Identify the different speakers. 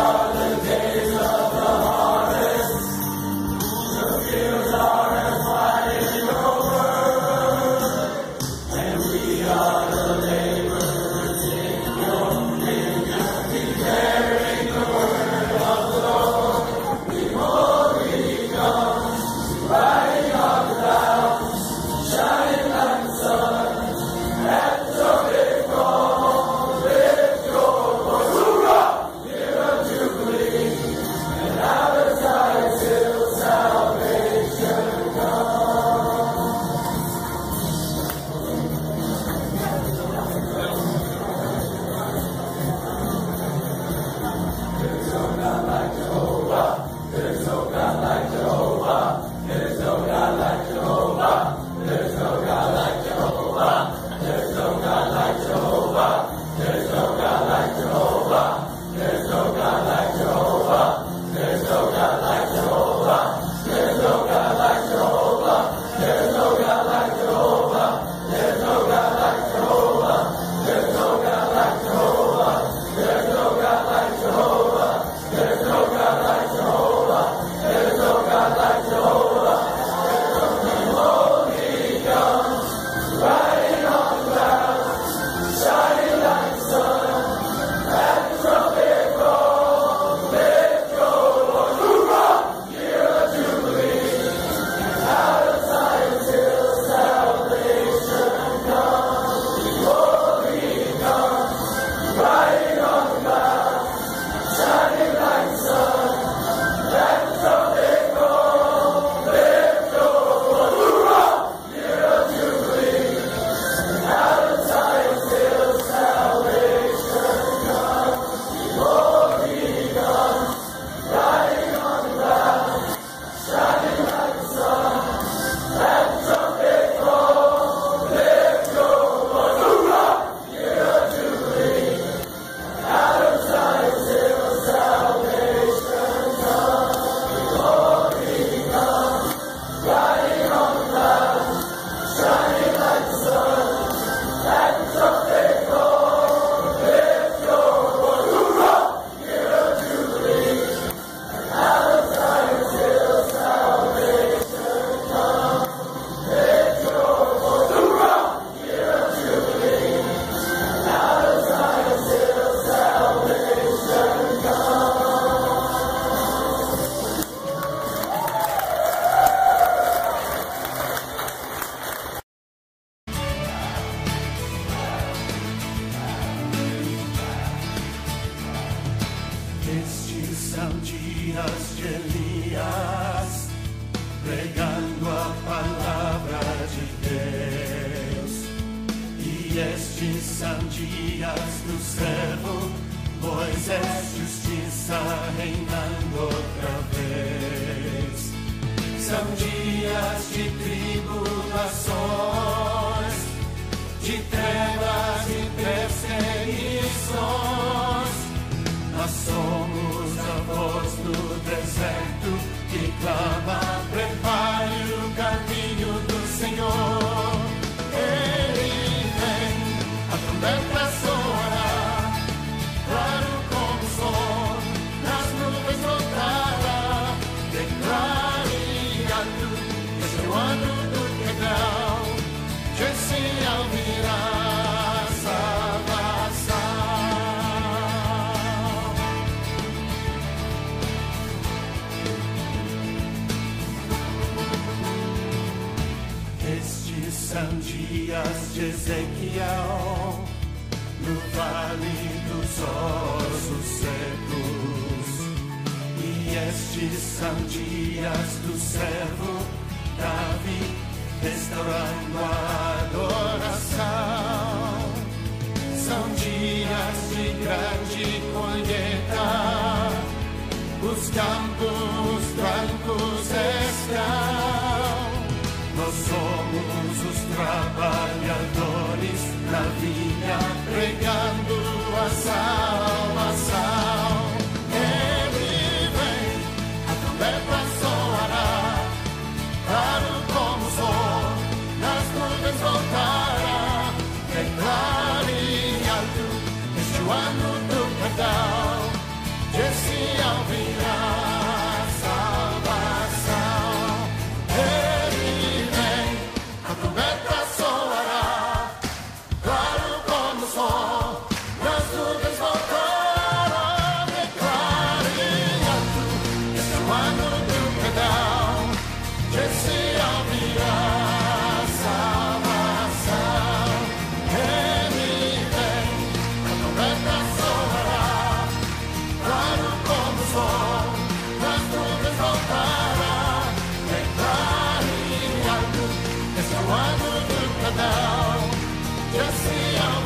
Speaker 1: Estes São dias do servo Moisés, justiça reinando outra vez. São dias de tribulações, dias de Ezequiel, no vale dos ossos secos. E estes são dias do servo Davi, restaurando a adoração. São dias de grande colheita, os campos Quando tudo tá down, just see how.